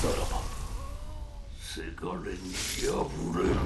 さらばせがれに破れるか。